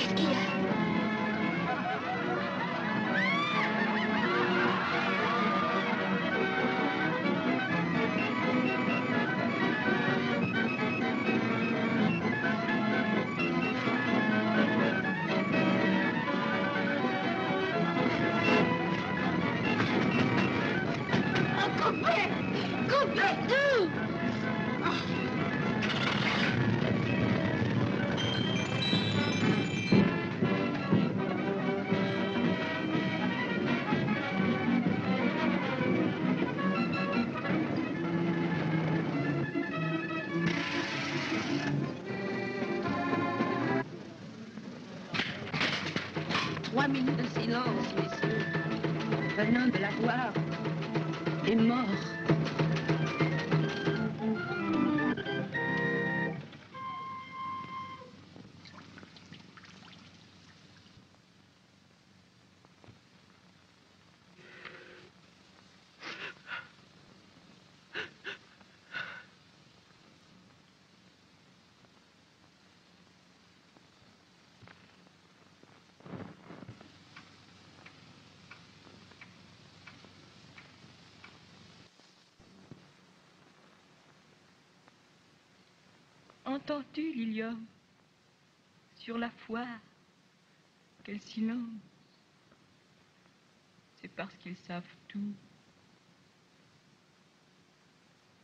Bakit kaya? Couplet! Trois minutes de silence, messieurs. Venant de la voir est mort. Entends-tu, Lilium Sur la foire, quel silence C'est parce qu'ils savent tout.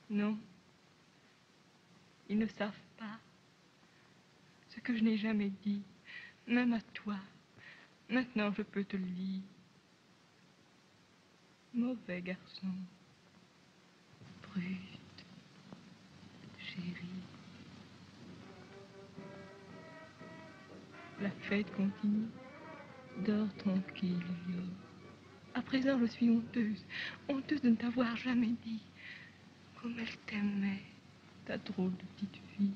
Non, ils ne savent pas ce que je n'ai jamais dit, même à toi. Maintenant, je peux te le dire. Mauvais garçon, brute, chérie. La fête continue. Dors tranquille. À présent, je suis honteuse. Honteuse de ne t'avoir jamais dit. Comme elle t'aimait, ta drôle de petite fille.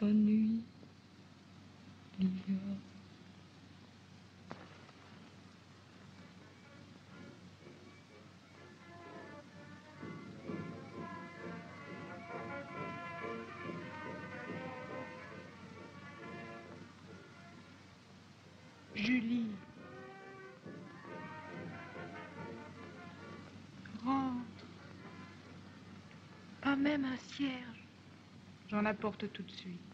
Bonne nuit, Julie. Rentre. Pas même un cierge. J'en apporte tout de suite.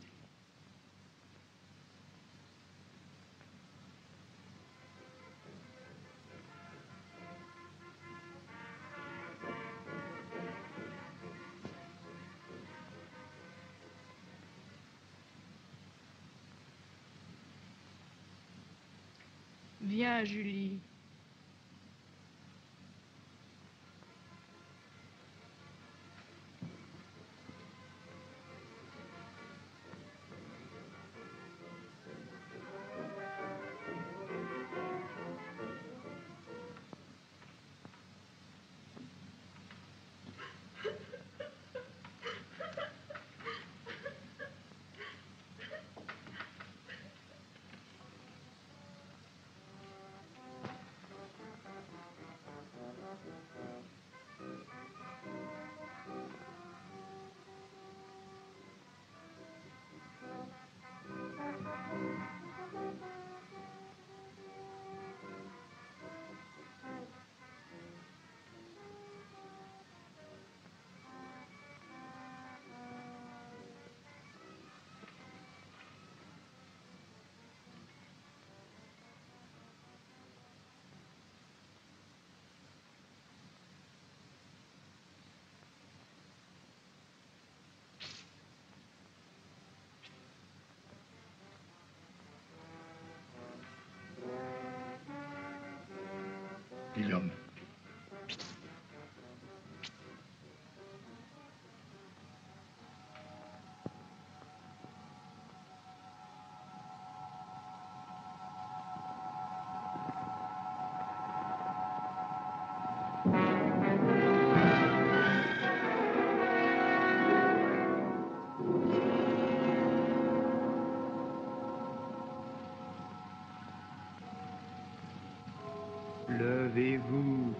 Viens, Julie. Levez-vous.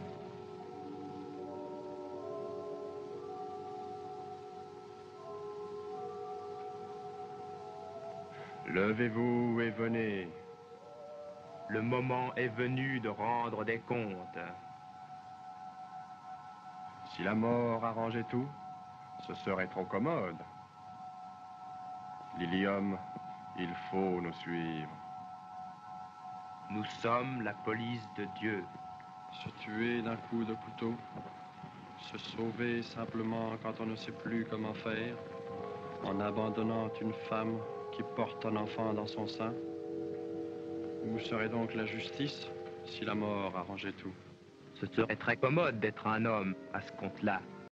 Levez-vous et venez. Le moment est venu de rendre des comptes. Si la mort arrangeait tout, ce serait trop commode. Lilium, il faut nous suivre. Nous sommes la police de Dieu. Se tuer d'un coup de couteau, se sauver simplement quand on ne sait plus comment faire, en abandonnant une femme qui porte un enfant dans son sein Où serait donc la justice si la mort arrangeait tout? Ce serait très commode d'être un homme à ce compte-là.